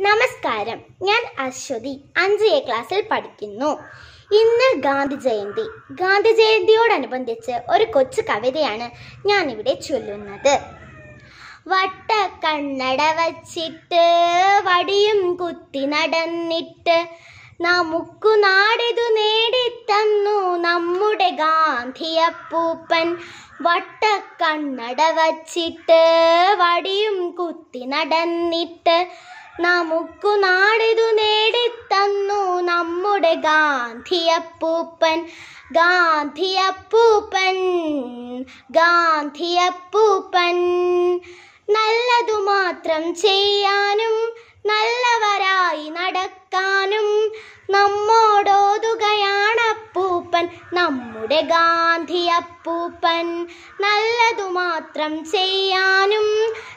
നമസ്കാരം. ഞാൻ അശ്വതി. അഞ്ച് എ ക്ലാസ്സിൽ പഠിക്കുന്നു. ഇന്ന് ഗാന്ധി ജയന്തി. ഗാന്ധി ജയന്തിയോടനുബന്ധിച്ച് ഒരു കൊച്ചു കവിതയാണ് ഞാനിവിടെ ചൊല്ലുന്നത്. വട്ട കണ്ണട വച്ചിട്ട് വടിയും കുത്തി നടന്നിട്ട് നമുക്കു നാടിതു നേടിത്തന്നു നമ്മുടെ ഗാന്ധിയപ്പൂപ്പൻ. വട്ട കണ്ണട വച്ചിട്ട് വടിയും കുത്തി നടന്നിട്ട് നമുക്കു നാടിതു നേടിത്തന്നു നമ്മുടെ ഗാന്ധിയപ്പൂപ്പൻ. ഗാന്ധിയപ്പൂപ്പൻ ഗാന്ധിയപ്പൂപ്പൻ. നല്ലതു മാത്രം ചെയ്യാനും നല്ലവരായി നമ്മുടെ ഗാന്ധിയപ്പൂപ്പൻ നല്ലതു മാത്രം ചെയ്യാനും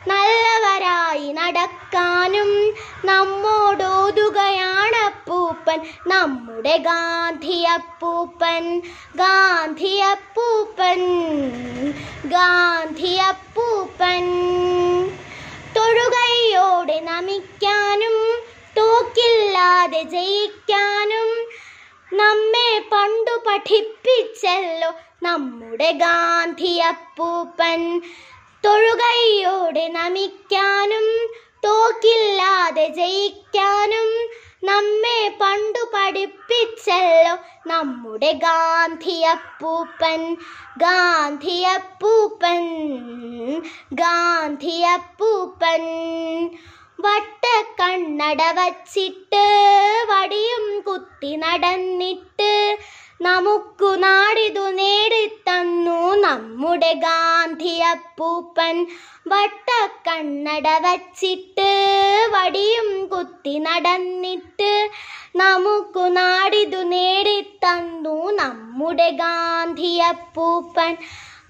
നല്ലവരായി നടക്കാനും നമ്മോടോതുകയാണപ്പൂപ്പൻ നമ്മുടെ ഗാന്ധിയപ്പൂപ്പൻ ഗാന്ധിയപ്പൂപ്പൻ ഗാന്ധിയപ്പൂപ്പൻ. തൊഴുകയോടെ നമിക്കാനും തോക്കില്ലാതെ ജയിക്കാനും നമ്മെ പണ്ടു പഠിപ്പിച്ചല്ലോ നമ്മുടെ ഗാന്ധിയപ്പൂപ്പൻ. തൊഴുകയോടെ നമിക്കാനും തോക്കില്ലാതെ ജയിക്കാനും നമ്മെ പണ്ടു പഠിപ്പിച്ചല്ലോ നമ്മുടെ ഗാന്ധിയപ്പൂപ്പൻ. ഗാന്ധിയപ്പൂപ്പൻ ഗാന്ധിയപ്പൂപ്പൻ. കണ്ണട വച്ചിട്ട് വടിയും കുത്തി നടന്നിട്ട് നമുക്കു നാടിതു നേടിത്തന്നു നമ്മുടെ ഗാന്ധിയപ്പൂപ്പൻ. വട്ടക്കണ്ണട വച്ചിട്ട് വടിയും കുത്തി നടന്നിട്ട് നമുക്കു നാടിതു നേടിത്തന്നു നമ്മുടെ ഗാന്ധിയപ്പൂപ്പൻ.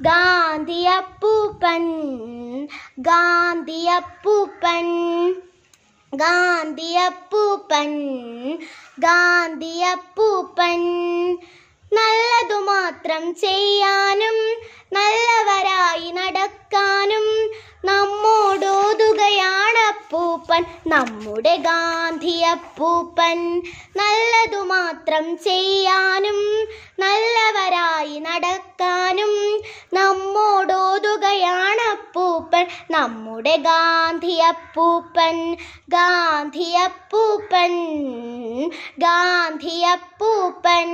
ഗാന്ധിയപ്പൂപ്പൻ ഗാന്ധിയപ്പൂപ്പൻ ഗാന്ധിയപ്പൂപ്പൻ ഗാന്ധിയപ്പൂപ്പൻ. മാത്രം ചെയ്യാനും നല്ലവരായി നടക്കാനും നമ്മോടോതുകയാണപ്പൂപ്പൻ നമ്മുടെ ഗാന്ധി അപ്പൂപ്പൻ നല്ലതു മാത്രം ചെയ്യാനും നല്ലവരായി നടക്കാനും നമ്മോടോതുകയാണപ്പൂപ്പൻ നമ്മുടെ ഗാന്ധി അപ്പൂപ്പൻ ഗാന്ധിയപ്പൂപ്പൻ ഗാന്ധിയപ്പൂപ്പൻ